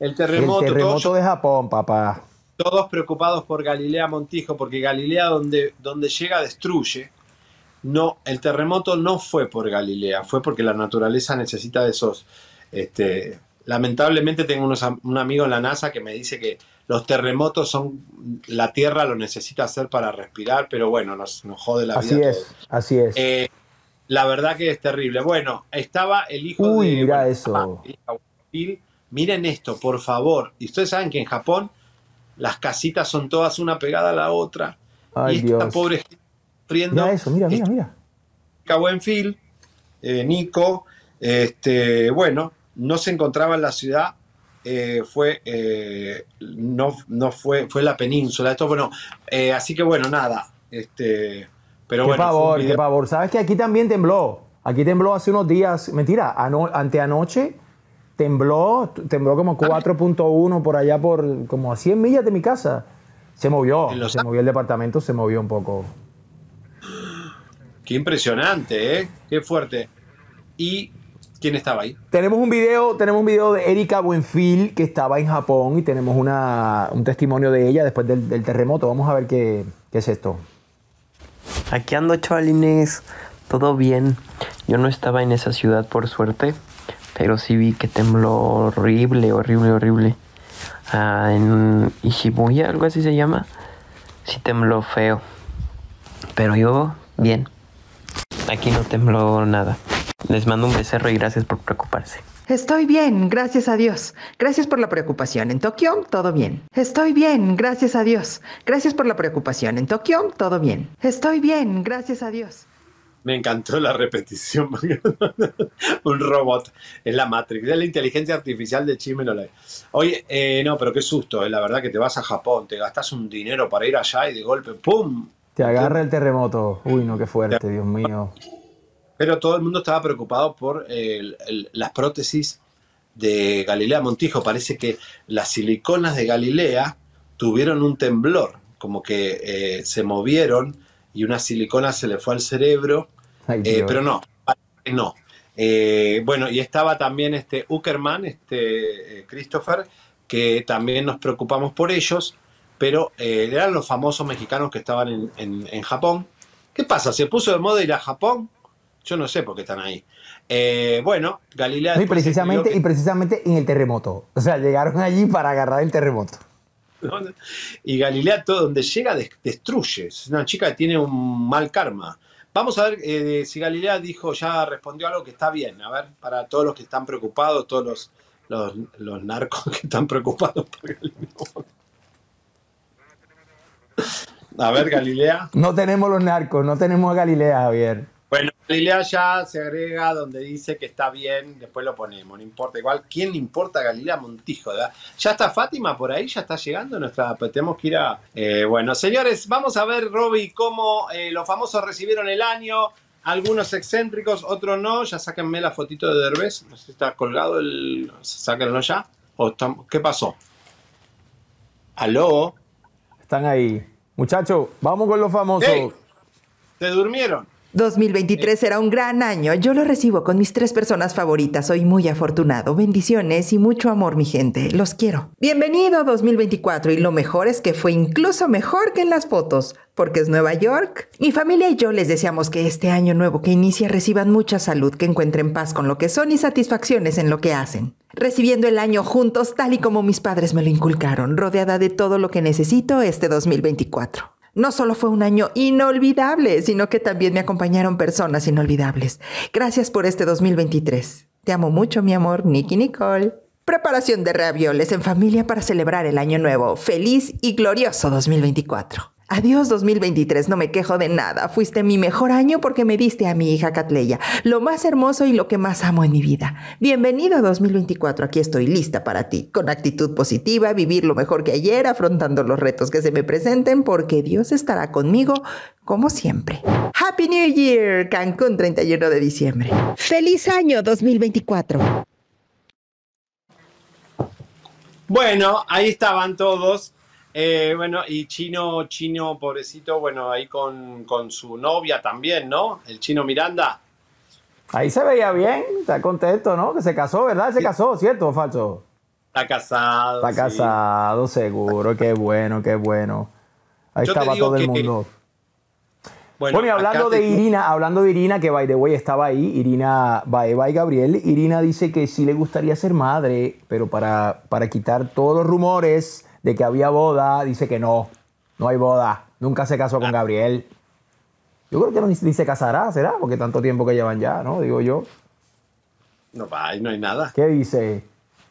El terremoto. El terremoto todos, de Japón, papá. todos preocupados por Galilea Montijo, porque Galilea donde, donde llega destruye. No, el terremoto no fue por Galilea, fue porque la naturaleza necesita de esos. Este, lamentablemente tengo unos un amigo en la NASA que me dice que los terremotos son. La Tierra lo necesita hacer para respirar, pero bueno, nos, nos jode la Así vida. a es, así es. Eh, la verdad que es terrible. Bueno, estaba el hijo Uy, de. mira bueno, eso. Miren esto, por favor. Y ustedes saben que en Japón las casitas son todas una pegada a la otra. Ay, y esta Dios. pobre gente sufriendo. Mira eso, mira, mira, mira. Buenfil, eh, Nico, este, bueno, no se encontraba en la ciudad, eh, fue, eh, no, no fue, fue la península, esto, bueno, así que bueno, nada, este, pero qué bueno, video- qué pavor. ¿Sabes que aquí también tembló? Aquí tembló hace unos días, mentira, ano- anteanoche tembló, tembló como Ah. 4.1 por allá por como a 100 millas de mi casa. Se movió, se movió el departamento, se movió un poco. qué impresionante, ¿eh? qué fuerte. ¿Y quién estaba ahí? Tenemos un video, tenemos un video de Erika Buenfil que estaba en Japón y tenemos una, un testimonio de ella después del, del terremoto. Vamos a ver qué, qué es esto. Aquí ando, chavalines. Todo bien. Yo no estaba en esa ciudad por suerte, pero sí vi que tembló horrible, horrible, horrible. Ah, en Ishibuya, algo así se llama. Sí tembló feo. Pero yo, bien. Aquí no tembló nada. Les mando un becerro y gracias por preocuparse. Estoy bien, gracias a Dios. Gracias por la preocupación. En Tokio, todo bien. Estoy bien, gracias a Dios. Gracias por la preocupación. En Tokio, todo bien. Estoy bien, gracias a Dios. Me encantó la repetición. un robot. Es la Matrix. Es la inteligencia artificial de Chimenolay. Oye, eh, no, pero qué susto. eh, La verdad que te vas a Japón, te gastas un dinero para ir allá y de golpe, ¡pum! Te agarra el terremoto. Uy, no, qué fuerte, Dios mío. Pero todo el mundo estaba preocupado por el- el- las prótesis de Galilea Montijo. Parece que las siliconas de Galilea tuvieron un temblor, como que eh, se movieron y una silicona se le fue al cerebro, Ay, eh, pero no, no. Eh, bueno, y estaba también este Uckerman, este eh, Christopher, que también nos preocupamos por ellos, pero eh, eran los famosos mexicanos que estaban en, en- en Japón. ¿Qué pasa? ¿Se puso de moda ir a Japón? Yo no sé por qué están ahí. Eh, bueno, Galilea... No, y precisamente, y precisamente en el terremoto. O sea, llegaron allí para agarrar el terremoto. Y Galilea, todo donde llega, des- destruye. Es una chica que tiene un mal karma. Vamos a ver eh, si Galilea dijo, ya respondió algo que está bien. A ver, para todos los que están preocupados, todos los, los, los narcos que están preocupados por Galilea. A ver, Galilea. No tenemos los narcos, no tenemos a Galilea, Javier. Bueno, Galilea ya se agrega donde dice que está bien, después lo ponemos, no importa. Igual, ¿quién le importa a Galilea Montijo? ¿verdad? Ya está Fátima por ahí, ya está llegando nuestra. pues tenemos que ir a. Eh, bueno, señores, vamos a ver, Roby, cómo eh, los famosos recibieron el año. Algunos excéntricos, otros no. Ya sáquenme la fotito de Derbez. No sé si está colgado el. Sáquenlo ya. ¿O estamos- ¿Qué pasó? ¿Aló? Están ahí. Muchachos, vamos con los famosos. ¡Ey! ¿Se durmieron? 2023 será un gran año. Yo lo recibo con mis tres personas favoritas. Soy muy afortunado. Bendiciones y mucho amor, mi gente. Los quiero. Bienvenido 2024 y lo mejor es que fue incluso mejor que en las fotos, porque es Nueva York. Mi familia y yo les deseamos que este año nuevo que inicia reciban mucha salud, que encuentren paz con lo que son y satisfacciones en lo que hacen. Recibiendo el año juntos tal y como mis padres me lo inculcaron, rodeada de todo lo que necesito este 2024. No solo fue un año inolvidable, sino que también me acompañaron personas inolvidables. Gracias por este 2023. Te amo mucho, mi amor, Nicky Nicole. Preparación de ravioles en familia para celebrar el año nuevo. Feliz y glorioso 2024. Adiós 2023, no me quejo de nada. Fuiste mi mejor año porque me diste a mi hija Catleya, lo más hermoso y lo que más amo en mi vida. Bienvenido 2024, aquí estoy lista para ti, con actitud positiva, vivir lo mejor que ayer, afrontando los retos que se me presenten, porque Dios estará conmigo como siempre. Happy New Year, Cancún 31 de diciembre. Feliz año 2024. Bueno, ahí estaban todos. Eh, bueno, y Chino, Chino, pobrecito, bueno, ahí con, con su novia también, ¿no? El Chino Miranda. Ahí se veía bien, está contento, ¿no? Que se casó, ¿verdad? Se casó, ¿cierto o falso? Está casado. Está sí. casado, seguro. Qué bueno, qué bueno. Ahí Yo estaba todo el mundo. Bueno, Bueno, y hablando de te- Irina, hablando de Irina, que by the way estaba ahí, Irina Baeva y Gabriel, Irina dice que sí le gustaría ser madre, pero para, para quitar todos los rumores de que había boda, dice que no, no hay boda, nunca se casó con Gabriel. Yo creo que no, ni, se casará, ¿será? Porque tanto tiempo que llevan ya, ¿no? Digo yo. No, va, no hay nada. ¿Qué dice?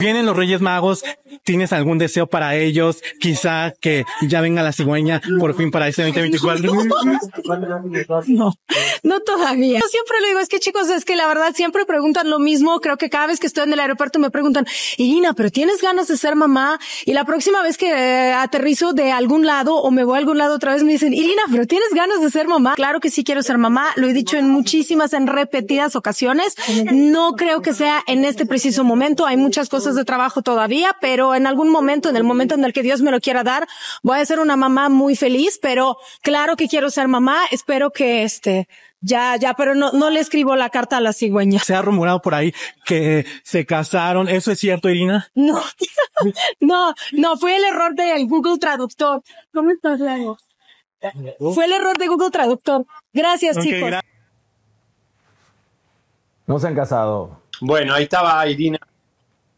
Vienen los Reyes Magos, ¿tienes algún deseo para ellos? Quizá que ya venga la cigüeña por fin para este 2024. No, no todavía. Yo siempre le digo, es que chicos, es que la verdad siempre preguntan lo mismo. Creo que cada vez que estoy en el aeropuerto me preguntan, Irina, pero tienes ganas de ser mamá? Y la próxima vez que eh, aterrizo de algún lado o me voy a algún lado otra vez me dicen, Irina, pero tienes ganas de ser mamá? Claro que sí quiero ser mamá. Lo he dicho en muchísimas, en repetidas ocasiones. No creo que sea en este preciso momento. Hay muchas cosas de trabajo todavía, pero en algún momento, en el momento en el que Dios me lo quiera dar, voy a ser una mamá muy feliz, pero claro que quiero ser mamá. Espero que este, ya, ya, pero no, no le escribo la carta a la cigüeña. Se ha rumorado por ahí que se casaron. ¿Eso es cierto, Irina? No, no, no, fue el error del Google Traductor. ¿Cómo estás, Lago? Fue el error de Google Traductor. Gracias, chicos. gra- No se han casado. Bueno, ahí estaba Irina.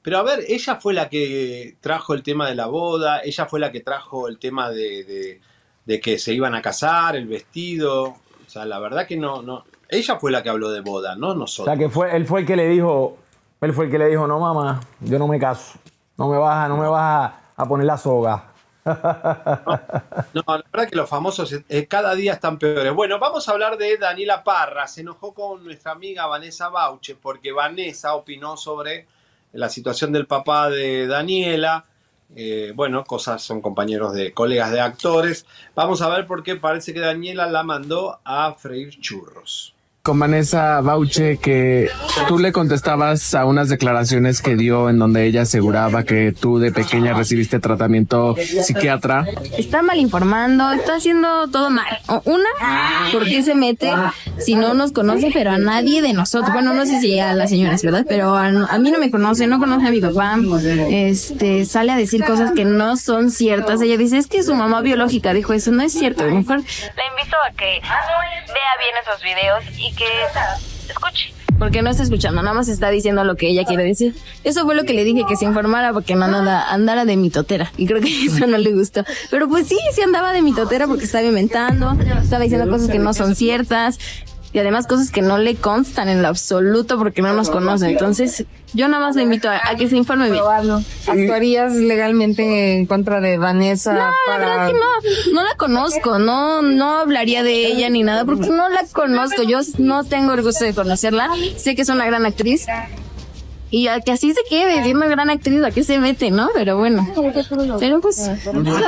Pero a ver, ella fue la que trajo el tema de la boda, ella fue la que trajo el tema de, de- de que se iban a casar, el vestido. O sea, la verdad que no, no. Ella fue la que habló de boda, no O nosotros. sea, que fue, él fue el que le dijo, él fue el que le dijo, no mamá, yo no me caso. No me vas, a- no me vas a, a poner la soga. No, la verdad que los famosos eh, cada día están peores. Bueno, vamos a hablar de Daniela Parra. Se enojó con nuestra amiga Vanessa Bauche porque Vanessa opinó sobre la situación del papá de Daniela. Eh, bueno, cosas son compañeros de colegas de actores. Vamos a ver por qué parece que Daniela la mandó a freír churros. Con Vanessa Bauche que tú le contestabas a unas declaraciones que dio en donde ella aseguraba que tú de pequeña recibiste tratamiento psiquiatra. está mal informando, está haciendo todo mal. Una, ¿por qué se mete si no nos conoce, pero a nadie de nosotros? Bueno, no sé si a las señoras, ¿verdad? Pero a, mí no me conoce, no conoce a mi papá. Este, sale a decir cosas que no son ciertas. Ella dice, es que su mamá biológica dijo eso, no es cierto. A lo mejor invito a que vea bien esos videos y que escuche. porque no está escuchando, nada más está diciendo lo que ella quiere decir. Eso fue lo que le dije, que se informara porque no nada, andara de mitotera. Y creo que eso no le gustó. Pero pues sí, sí andaba de mitotera porque estaba inventando, estaba diciendo cosas que no son ciertas. Y además cosas que no le constan en lo absoluto porque no nos conoce. Entonces, yo nada más le invito a, a que se informe bien. ¿Actuarías legalmente en contra de Vanessa No, la para verdad que no, no la conozco, no, no hablaría de ella ni nada, porque no la conozco, yo no tengo el gusto de conocerla, sé que es una gran actriz. Y a que así se quede, siendo gran actriz, ¿a qué se mete, no? Pero bueno. Pero pues,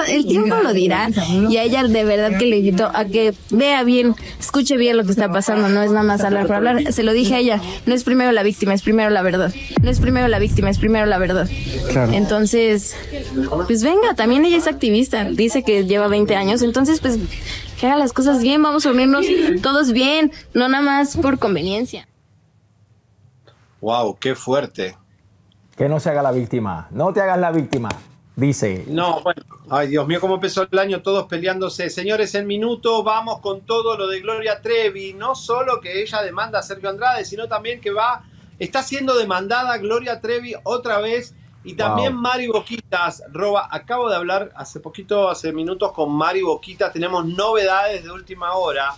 el tiempo lo dirá. Y a ella de verdad que le invito a que vea bien, escuche bien lo que está pasando, no es nada más hablar por hablar. Se lo dije a ella, no es primero la víctima, es primero la verdad. No es primero la víctima, es primero la verdad. Claro. Entonces, pues venga, también ella es activista, dice que lleva 20 años, entonces pues que haga las cosas bien, vamos a unirnos todos bien, no nada más por conveniencia. Wow, qué fuerte. Que no se haga la víctima. No te hagas la víctima, dice. No, bueno, ay Dios mío, cómo empezó el año, todos peleándose. Señores, en minuto vamos con todo lo de Gloria Trevi. No solo que ella demanda a Sergio Andrade, sino también que va, está siendo demandada Gloria Trevi otra vez. Y también Wow. Mari Boquitas, Roba, acabo de hablar hace poquito, hace minutos con Mari Boquitas, tenemos novedades de última hora.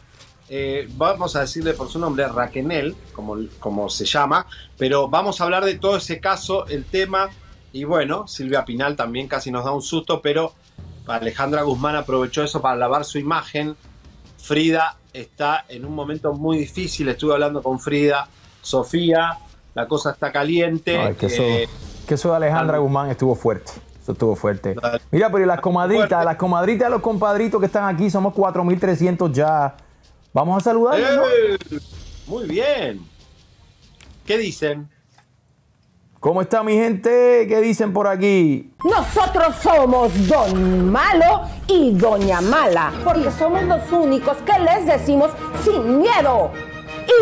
Eh, vamos a decirle por su nombre, Raquenel, como, como se llama, pero vamos a hablar de todo ese caso, el tema, y bueno, Silvia Pinal también casi nos da un susto, pero Alejandra Guzmán aprovechó eso para lavar su imagen. Frida está en un momento muy difícil, estuve hablando con Frida, Sofía, la cosa está caliente. Ay, que, eso, eh, que eso de Alejandra Guzmán estuvo fuerte. Eso estuvo fuerte. Mira, pero y las comadritas, las comadritas de los compadritos que están aquí, somos 4.300 ya. Vamos a saludarlos, ¿no? ¡Eh! Muy bien. ¿Qué dicen? ¿Cómo está mi gente? ¿Qué dicen por aquí? Nosotros somos Don Malo y Doña Mala, porque somos los únicos que les decimos sin miedo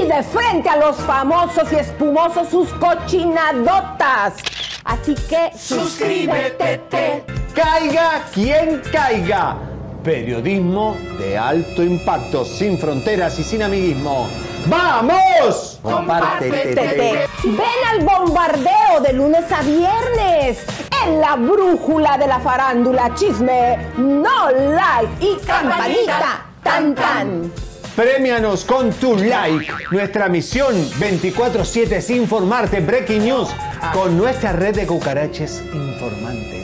y de frente a los famosos y espumosos sus cochinadotas. Así que suscríbete. Caiga quien caiga. Periodismo de alto impacto, sin fronteras y sin amiguismo. ¡Vamos! Compártete. Ven al bombardeo de lunes a viernes en la brújula de la farándula chisme, no like y campanita tan tan. Premianos con tu like. Nuestra misión 24/7 es informarte. Breaking News con nuestra red de cucaraches informantes.